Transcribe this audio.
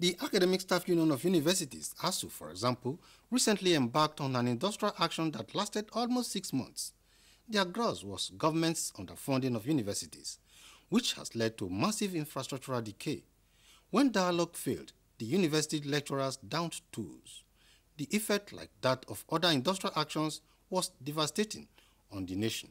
The Academic Staff Union of Universities, ASUU for example, recently embarked on an industrial action that lasted almost six months. Their gross was government's underfunding of universities, which has led to massive infrastructural decay. When dialogue failed, the university lecturers downed tools. The effect, like that of other industrial actions, was devastating on the nation.